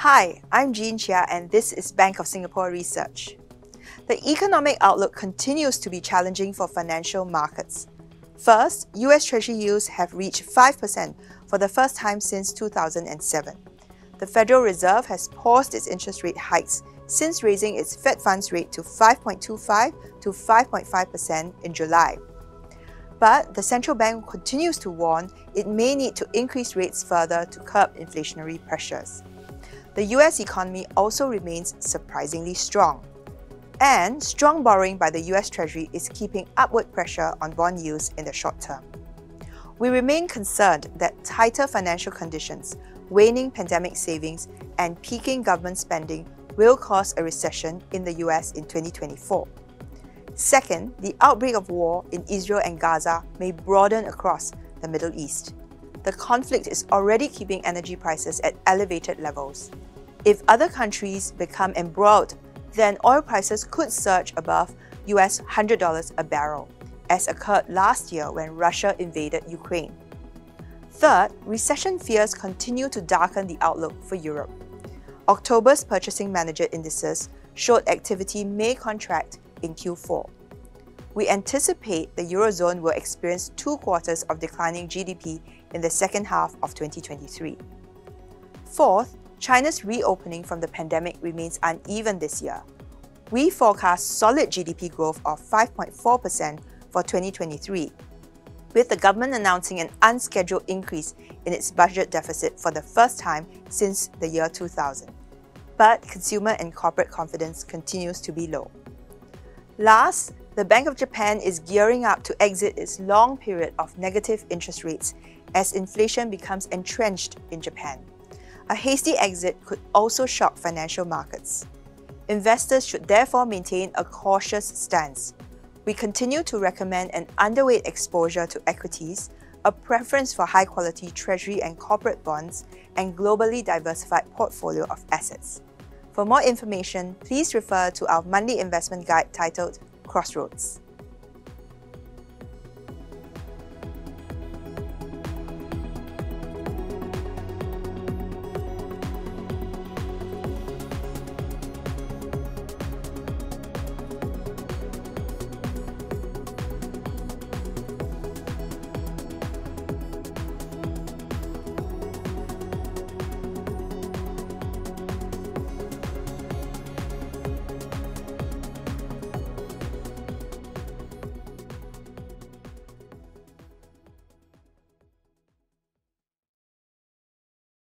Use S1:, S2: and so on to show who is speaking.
S1: Hi, I'm Jean Chia and this is Bank of Singapore Research. The economic outlook continues to be challenging for financial markets. First, US Treasury yields have reached 5% for the first time since 2007. The Federal Reserve has paused its interest rate hikes since raising its Fed funds rate to 5.25 to 5.5% in July. But the central bank continues to warn it may need to increase rates further to curb inflationary pressures. The US economy also remains surprisingly strong. And strong borrowing by the US Treasury is keeping upward pressure on bond yields in the short term. We remain concerned that tighter financial conditions, waning pandemic savings, and peaking government spending will cause a recession in the US in 2024. Second, the outbreak of war in Israel and Gaza may broaden across the Middle East. The conflict is already keeping energy prices at elevated levels. If other countries become embroiled, then oil prices could surge above US $100 a barrel, as occurred last year when Russia invaded Ukraine. Third, recession fears continue to darken the outlook for Europe. October's purchasing manager indices showed activity may contract in Q4. We anticipate the Eurozone will experience two quarters of declining GDP in the second half of 2023. Fourth, China's reopening from the pandemic remains uneven this year. We forecast solid GDP growth of 5.4% for 2023, with the government announcing an unscheduled increase in its budget deficit for the first time since the year 2000. But consumer and corporate confidence continues to be low. Last, the Bank of Japan is gearing up to exit its long period of negative interest rates as inflation becomes entrenched in Japan. A hasty exit could also shock financial markets. Investors should therefore maintain a cautious stance. We continue to recommend an underweight exposure to equities, a preference for high quality treasury and corporate bonds, and globally diversified portfolio of assets. For more information, please refer to our monthly investment guide titled Crossroads.